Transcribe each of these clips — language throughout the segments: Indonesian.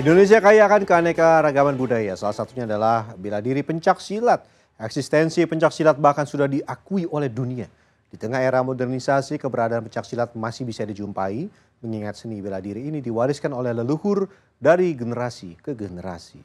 Indonesia kaya akan keanekaragaman budaya. Salah satunya adalah bela diri pencak silat. Eksistensi pencak silat bahkan sudah diakui oleh dunia. Di tengah era modernisasi, keberadaan pencak silat masih bisa dijumpai, mengingat seni bela diri ini diwariskan oleh leluhur dari generasi ke generasi.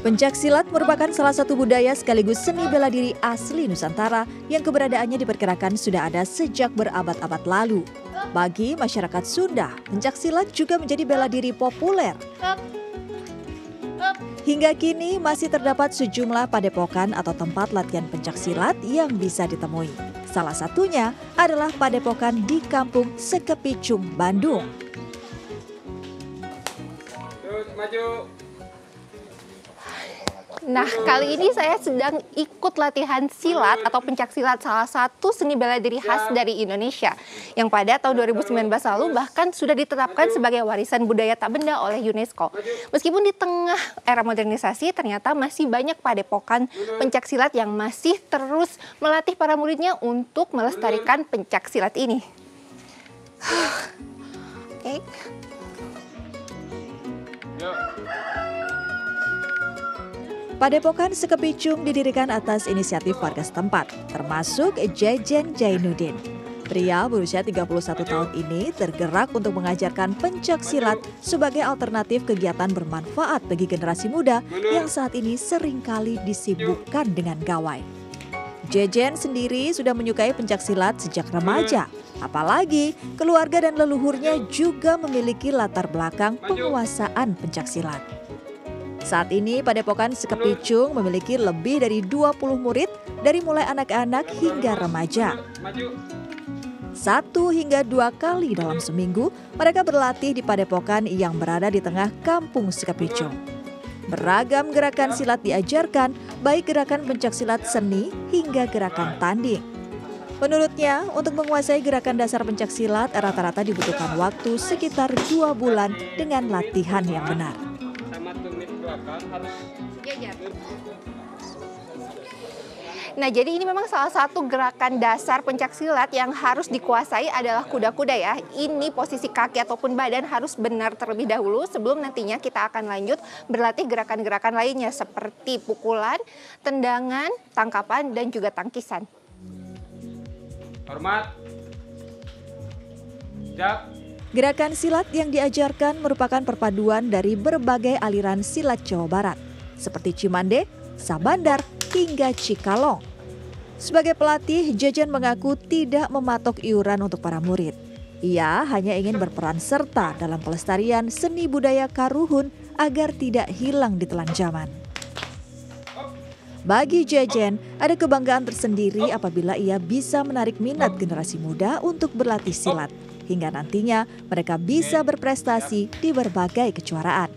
Pencak silat merupakan salah satu budaya sekaligus seni bela diri asli Nusantara yang keberadaannya diperkirakan sudah ada sejak berabad-abad lalu. Bagi masyarakat Sunda, pencak silat juga menjadi bela diri populer. Hingga kini masih terdapat sejumlah padepokan atau tempat latihan pencak silat yang bisa ditemui. Salah satunya adalah padepokan di Kampung Sekepicung, Bandung. maju. Nah, kali ini saya sedang ikut latihan silat atau pencak silat salah satu seni bela diri khas dari Indonesia yang pada tahun 2019 lalu bahkan sudah ditetapkan sebagai warisan budaya tak benda oleh UNESCO. Meskipun di tengah era modernisasi ternyata masih banyak padepokan pencak silat yang masih terus melatih para muridnya untuk melestarikan pencak silat ini. Oke. Yuk. Padepokan Sekepicung didirikan atas inisiatif warga setempat, termasuk Jejen Jainuddin. Pria berusia 31 tahun ini tergerak untuk mengajarkan pencak silat sebagai alternatif kegiatan bermanfaat bagi generasi muda yang saat ini sering kali disibukkan dengan gawai. Jejen sendiri sudah menyukai pencak silat sejak remaja. Apalagi keluarga dan leluhurnya juga memiliki latar belakang penguasaan pencak silat. Saat ini Padepokan Sekepicung memiliki lebih dari 20 murid dari mulai anak-anak hingga remaja. Satu hingga dua kali dalam seminggu mereka berlatih di Padepokan yang berada di tengah kampung Sekepicung. Beragam gerakan silat diajarkan, baik gerakan pencak silat seni hingga gerakan tanding. Menurutnya, untuk menguasai gerakan dasar pencak silat rata-rata dibutuhkan waktu sekitar dua bulan dengan latihan yang benar. Tumit belakang harus Nah, jadi ini memang salah satu gerakan dasar pencak silat yang harus dikuasai adalah kuda-kuda ya. Ini posisi kaki ataupun badan harus benar terlebih dahulu sebelum nantinya kita akan lanjut berlatih gerakan-gerakan lainnya seperti pukulan, tendangan, tangkapan, dan juga tangkisan. hormat. Siap. Gerakan silat yang diajarkan merupakan perpaduan dari berbagai aliran silat Jawa Barat, seperti Cimande, Sabandar, hingga Cikalong. Sebagai pelatih, Jejen mengaku tidak mematok iuran untuk para murid. Ia hanya ingin berperan serta dalam pelestarian seni budaya Karuhun agar tidak hilang di telan zaman. Bagi Jejen, ada kebanggaan tersendiri apabila ia bisa menarik minat generasi muda untuk berlatih silat. Hingga nantinya mereka bisa berprestasi di berbagai kejuaraan.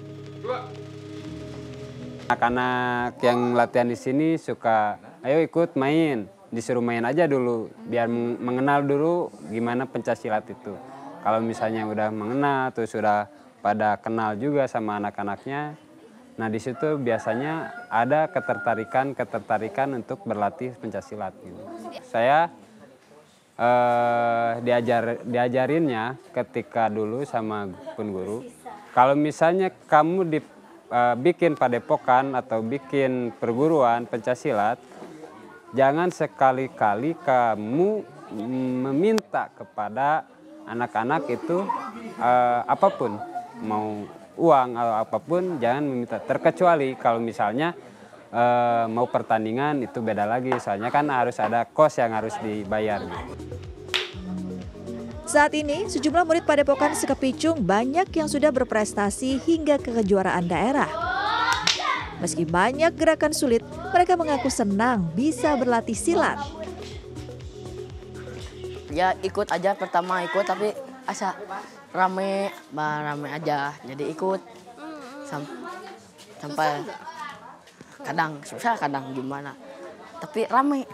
Anak-anak yang latihan di sini suka, ayo ikut main, disuruh main aja dulu, biar meng- mengenal dulu gimana pencaksilat itu. Kalau misalnya udah mengenal, terus sudah pada kenal juga sama anak-anaknya, nah di situ biasanya ada ketertarikan-ketertarikan untuk berlatih pencaksilat. Gitu. Saya eh, diajar diajarinnya ketika dulu sama pun guru, kalau misalnya kamu di eh, bikin padepokan atau bikin perguruan pencaksilat, jangan sekali-kali kamu meminta kepada anak-anak itu eh, apa pun, mau uang atau apa pun, jangan meminta. Terkecuali kalau misalnya eh, mau pertandingan itu beda lagi, soalnya kan harus ada kos yang harus dibayar. Gitu. Saat ini, sejumlah murid Padepokan Sekepicung banyak yang sudah berprestasi hingga ke kejuaraan daerah. Meski banyak gerakan sulit, mereka mengaku senang bisa berlatih silat. ya ikut aja pertama ikut tapi asa rame bah rame aja jadi ikut Sam- sampai kadang susah kadang gimana tapi rame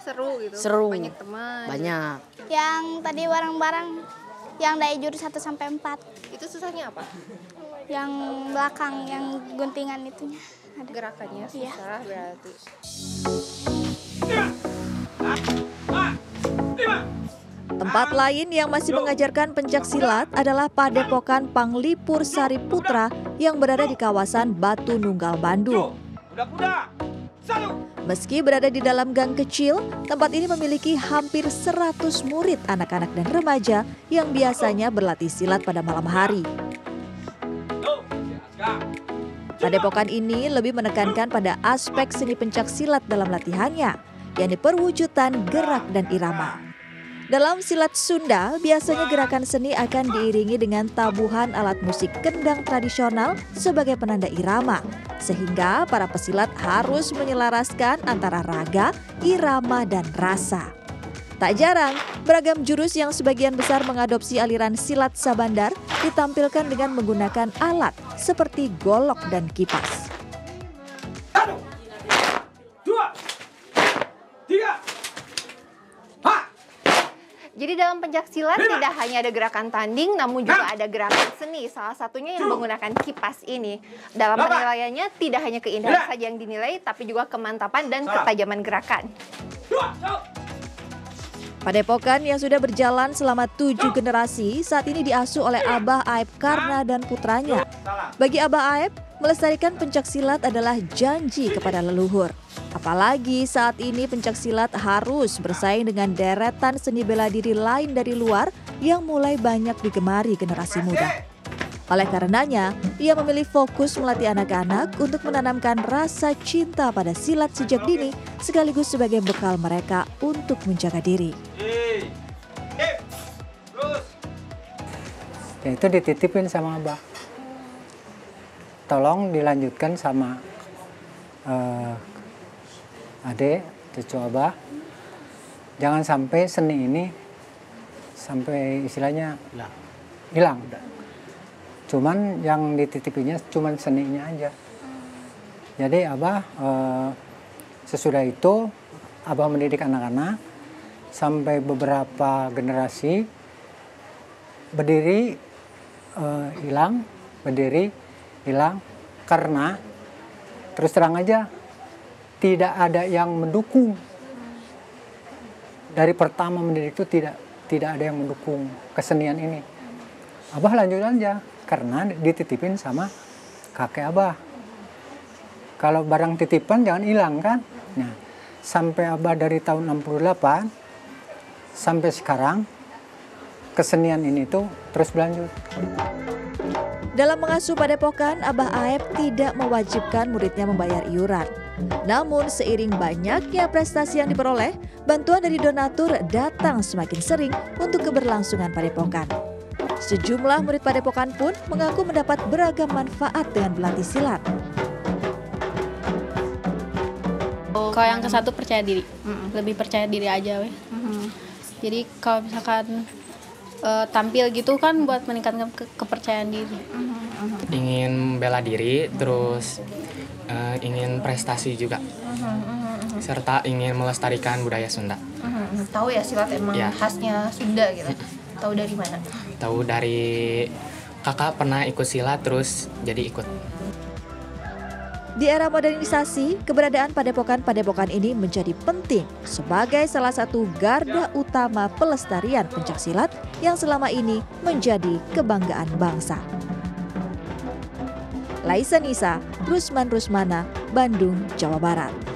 seru gitu. Seru. Banyak teman. banyak. Yang tadi bareng-bareng yang dari jurus 1 sampai 4. Itu susahnya apa? Yang belakang yang guntingan itunya. Ada. Gerakannya Iya. susah berarti. Tempat lain yang masih mengajarkan pencak silat adalah Padepokan Panglipur Sari Putra yang berada di kawasan Batu Nunggal Bandung. Meski berada di dalam gang kecil, tempat ini memiliki hampir 100 murid anak-anak dan remaja yang biasanya berlatih silat pada malam hari. Padepokan ini lebih menekankan pada aspek seni pencak silat dalam latihannya, yakni perwujudan gerak dan irama. Dalam silat Sunda, biasanya gerakan seni akan diiringi dengan tabuhan alat musik kendang tradisional sebagai penanda irama, sehingga para pesilat harus menyelaraskan antara raga, irama, dan rasa. Tak jarang, beragam jurus yang sebagian besar mengadopsi aliran silat Sabandar ditampilkan dengan menggunakan alat seperti golok dan kipas. Dalam pencak silat tidak hanya ada gerakan tanding, namun juga ada gerakan seni. Salah satunya yang menggunakan kipas ini. Dalam penilaiannya tidak hanya keindahan saja yang dinilai, tapi juga kemantapan dan ketajaman gerakan. Padepokan yang sudah berjalan selama tujuh generasi saat ini diasuh oleh Abah Aib Karna dan putranya. Bagi Abah Aib, melestarikan pencak silat adalah janji kepada leluhur. Apalagi saat ini pencak silat harus bersaing dengan deretan seni bela diri lain dari luar yang mulai banyak digemari generasi muda. Oleh karenanya, ia memilih fokus melatih anak-anak untuk menanamkan rasa cinta pada silat sejak dini sekaligus sebagai bekal mereka untuk menjaga diri. ya itu dititipin sama abah tolong dilanjutkan sama eh, adik cucu abah. Jangan sampai seni ini sampai istilahnya hilang. cuman yang dititipinya cuman seninya aja. Jadi abah eh, sesudah itu abah mendidik anak-anak sampai beberapa generasi berdiri eh, hilang berdiri hilang karena terus terang aja tidak ada yang mendukung. Dari pertama mendidik itu tidak tidak ada yang mendukung kesenian ini. Abah lanjut aja karena dititipin sama kakek abah. Kalau barang titipan jangan hilang kan? Nah sampai abah dari tahun 68 sampai sekarang kesenian ini tuh terus berlanjut Dalam mengasuh padepokan, Abah Aep tidak mewajibkan muridnya membayar iuran. Namun seiring banyaknya prestasi yang diperoleh, bantuan dari donatur datang semakin sering untuk keberlangsungan padepokan. Sejumlah murid padepokan pun mengaku mendapat beragam manfaat dengan berlatih silat. Kalau yang ke satu percaya diri, lebih percaya diri aja weh. Jadi kalau misalkan eh, tampil gitu kan buat meningkatkan ke- kepercayaan diri. ingin bela diri terus eh, ingin prestasi juga serta ingin melestarikan budaya Sunda Tahu ya silat emang Ya. khasnya Sunda gitu. Tahu dari mana? tahu dari kakak pernah ikut silat terus jadi ikut Di era modernisasi, keberadaan padepokan-padepokan ini menjadi penting sebagai salah satu garda utama pelestarian pencaksilat yang selama ini menjadi kebanggaan bangsa. Laisa Nisa, Rusman Rusmana, Bandung, Jawa Barat.